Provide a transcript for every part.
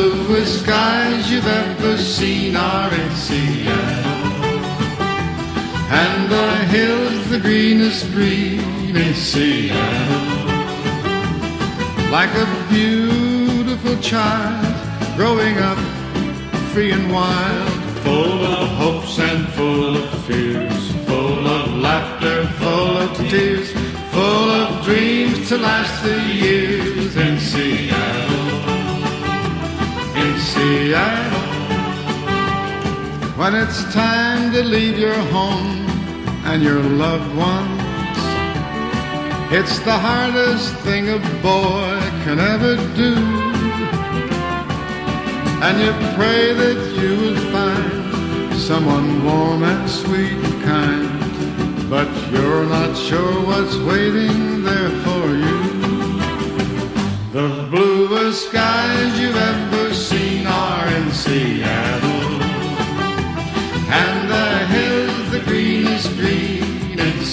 bluest skies you've ever seen are in Seattle. And the hills the greenest green in Seattle. Like a beautiful child growing up free and wild, full of hopes and full of fears, full of laughter, full of tears, full of dreams to last the years When it's time to leave your home and your loved ones, it's the hardest thing a boy can ever do. And you pray that you will find someone warm and sweet and kind, but you're not sure what's waiting there for you. The bluest skies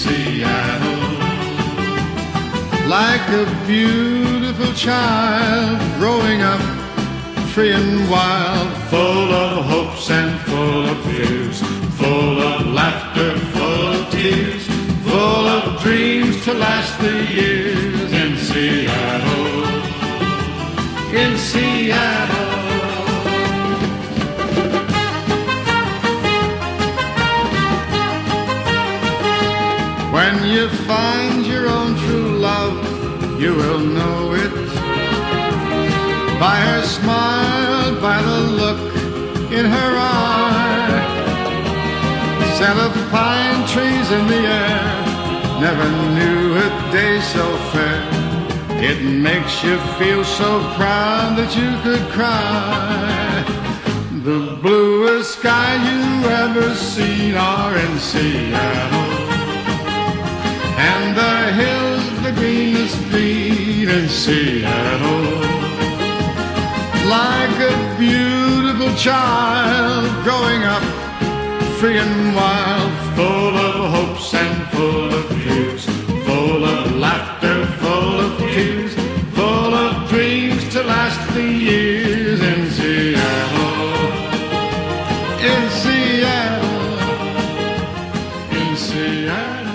Seattle. Like a beautiful child growing up free and wild, full of hopes and full of fears, full of laughter, full of tears, full of dreams to last the years in Seattle. In Seattle. When you find your own true love, you will know it by her smile, by the look in her eye. Scent of pine trees in the air, never knew a day so fair. It makes you feel so proud that you could cry. The bluest sky you ever seen are in Seattle. street in Seattle. Like a beautiful child growing up, free and wild, full of hopes and full of fears, full of laughter, full of tears, full of dreams to last the years in Seattle. In Seattle, in Seattle.